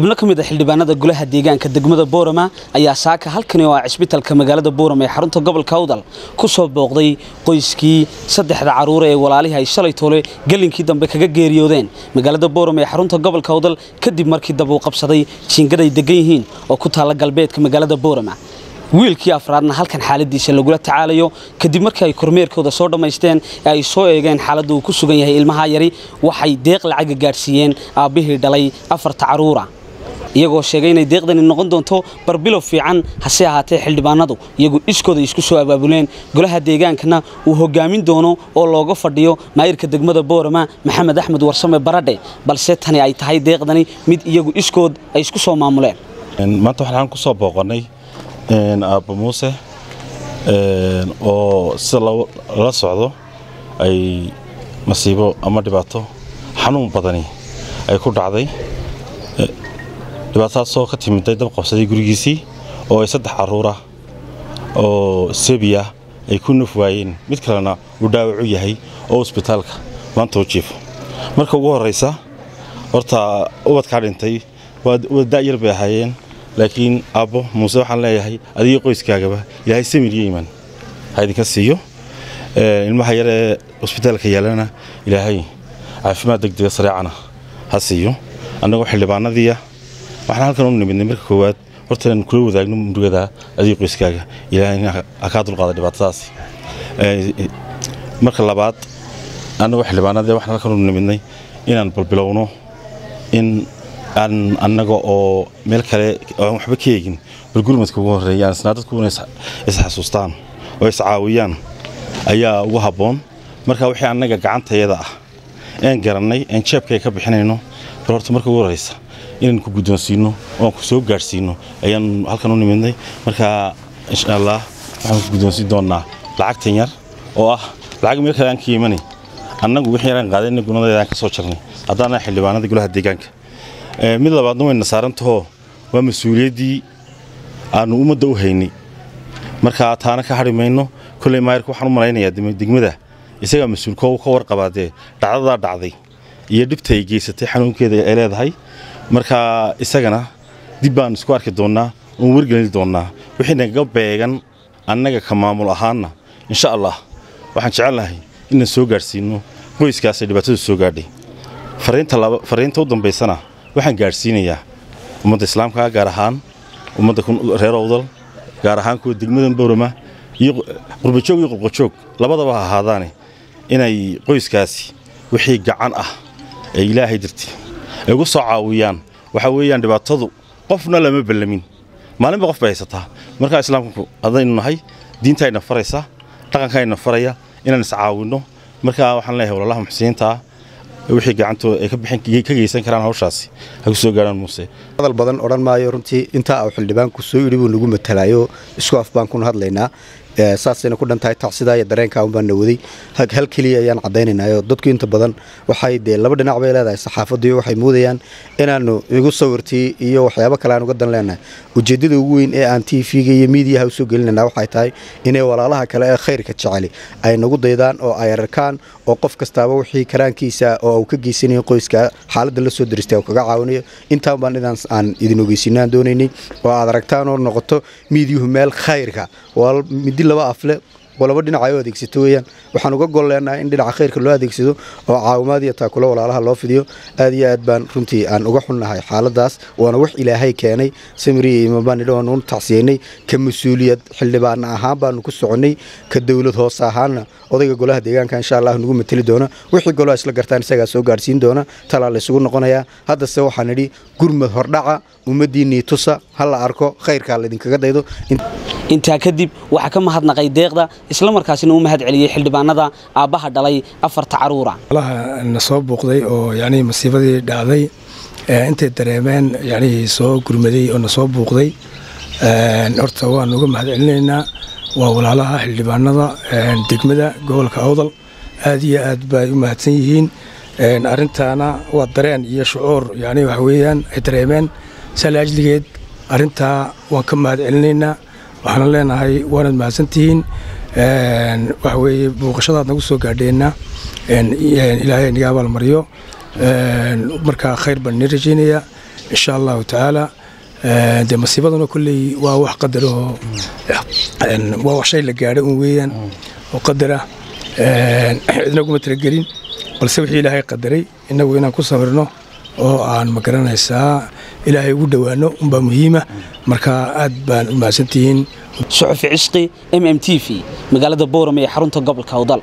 xubno ka mid a xildhibaanada golaha deegaanka degmada boorama ayaa saaka halkani oo ah cisbitalka magaalada boorama ee xarunta gobolka awdal ku soo booqday qoyskii saddexda carruur ee walaalihii ay shalay toole gelinkii dambe kaga geeriyoodeen. Magaalada boorama ee xarunta gobolka awdal kadib markii dab uu qabsaday jiingaday degan yihiin oo ku taalla galbeedka magaalada boorama. Wiilkii afraadna halkan xaaladiisa lagula tacaalayo kadib markii ay kormeerkooda soo dhammaysteen ee ay soo eegeen xaaladda uu ku sugan yahay ilmaha yari waxay deeq lacaga gaadhsiiyeen aabbihii dhalay afarta caruura iyagoo sheegay inay deeqdani noqon doonto barbilow fiican hase ahaatee xildhibaanadu iyagu iskooda isku soo abaabuleen. Golaha deegaankana uu hogaamin doono oo looga fadhiyo maayirka degmada boorama maxamed axmed warsame baradhe balse tani ay tahay deeqdani mid iyagu iskood ay isku soo maamuleen. Maanta waxaan ku soo booqannay aabba muuse oo sida lala socdo ay masiibo ama dhibaato xanuun badani ay ku dhacday dhibaatadaasoo ka timiday dab qabsaday gurigiisii oo ay saddex carruurah oo sebiya ay ku naf waayeen. Mid kalena uu dhaawacu yahay oo isbitaalka maanta u jiifo. Marka ugu horraysa horta ubadkaa dhintay waa da'yar bay ahaayeen laakiin aabbo muuse waxaan leeyahay adigii qoyskaagaba ilaahay samir iyo ha idinka siiyo. Ilmaha yar ee yaalana ilaahay caafimaad degdega sareecana ha siiyo. Annagoo xildhibaanadiiya waxaan halkan u nimidnay marka koowaad horta kula wadaagno murugada adigii qoyskaaga. Ilaahayna ha kaa dulqaada dhibaatadaasi. Marka labaad annagoo xildhibaanadii waxaan halkan u nimidnay inaan balbilowno in aan annaga oo meel kale aan waxba ka eegin bal gurmadka ugu horreeyaan isnaa dadkuna isxasuustaan oo iscaawiyaan ayaa ugu habboon. Marka wixii annaga gacantayada ah een garannay een jeebkay ka bixinayno bal horta marka ugu horraysa inaan ku guddoonsiinno oan ku soo gaadhsiinno ayaan halkan u nimidnay marka insha allah waxaan ku guddoonsiin doonnaa lacagtan yar oo ah lacag meel kale aan ka imanay annagu wixii yaraan qaadayna gunadeedaan ka soo jarnay. Haddaana xildhibaanada golaha deegaanka. Mid labaadna wayna saarantahoo waa mas'uuliyaddii aannu ummadda u haynay. Markaa taana ka hadhi mayno. Kolley maayirka waxaan u malaynayaa degmada. Isagaa mas'uulko ka warqabaadee dhacdadaa dhacday. Iyo dhibta ay geysatay xanuunkeeda ay leedahay markaa isagana dib baan isku arki doonnaa oon wargelin doonnaa. Wixii nagaga beegan annaga ka maamul ahaanna insha allah waxaan jecelnahay inaan soo gaadhsiinno qoyskaasay dhibaatadu soo gaadhay. Fariinta u dambaysana waxaan gaadhsiinayaa ummadda islaamka gaar ahaan ummadda reer owdal gaar ahaan kuwa degmadan bowrama iyo qurbajoog iyo qurqajoog labadaba ha ahaadaane inay qoyskaasi wixii gacan ah ee ilaahay dirti ugu soo caawiyaan. Waxaa weeyaan dhibaatadu qofna lama ballamin maalinba qof bay haysataa. Markaa islaamku haddaynu nahay diintayna faraysa dhaqankayna faraya inaan iscaawinno markaa waxaan leeyahay walaalaha muxsiniinta wixii gacantooda ay ka geysan karaan hawshaasi. Ha ku soo gaarhaan muuse. Hadal badan odhan maayo runtii. Intaa uu xildhibaanku soo yidhi buu nagu matalayo isku af baan kuna hadlaynaa saasayna ku dhan tahay tacsidaa iyo dareenkaa un baan na waday hal keliya ayaan caddaynaynaayo dadku inta badan waxay dee laba dhinac bay leedahay saxaafaddiiyo waxay moodayaan inaannu igu sawirtii iyo waxyaabo kale aan uga dan leenahay. Ujeeddada ugu weyn ee aan t v-ga iyo miidiyaha u soo gelinayna waxay tahay inay walaalaha kale ee khayrka jeceli. Ay nagu daydaan oo ay arkaan oo qof kastaaba wixii karaankiisa oo uu ka geysanayo qoyska xaaladda la soo diristay oo kaga caawinayo. Intaan baan idaan aan idin ogeysinaan doonaynay oo aad aragtaan oo noqoto miidiyuhu meel khayrka midi laba afle oo laba dhinac ay u adeegsato weyaan waxaan uga gol in dhinaca khayrka loo adeegsado oo caawimaad iyo taakulo walaalaha loo fidiyo aad iyo aad baan runtii aan uga xunnahay xaaladaas waana wax ilaahay keenay samiriya imabaanidhoonu tacsiyeynay ka mas'uuliyad xildhibaana ahaan baanu ku soconnay ka dowlad hoose ahaanna odayga golaha deegaanka insha allah nagu mateli doona wixii golaha isla gartaan isagaa soo gaadhsiin doona talaa laysugu noqonayaa haddase waxaan idhi gurmad hordhaca ummaddiinnii tusa ha la arko khayrkaa laydinkaga daydo intaa kadib waxaa ka mahadnaqay deeqda isla markaasina mahad celiyey xildhibaanada aabbaha dhalay afarta caruura. Na soo buuqday oo yacnii masiibadii dhacday intay dareemeen yacnii soo gurmaday oo na buuqday horta waan uga mahad celinaynaa waa walaalaha xildhibaanada degmada gobolka awdal. Aad iyo aad bay u mahadsan yihiin arrintaana waa dareen iyo shucuur yacnii waxa weeyaan ay dareemeen. Salaajligeed arrintaa waan ka mahad celinaynaa waxaana leenahay waanaad mahadsantihiin waxa weeye booqashadaad nagu soo gaadheenna ilaahay naga abaalmariyo markaa khayr baan nii rajaynayaa insha allahu tacaala dee masiibaduna kolley waa wax qadarahoo waa wax shay la gaadho un weeyaan oo qadara cidna uguma talagelin balse wixii ilaahay qadaray innagu inaan ku sabirno oo aan ma garanaysaa ilaahay ugu dhowaano unbaa muhiima. Marka aad baan u mahadsantihiin. Suxufi cishqi m m t v magaalada boorame ee xarunta gobolka awdal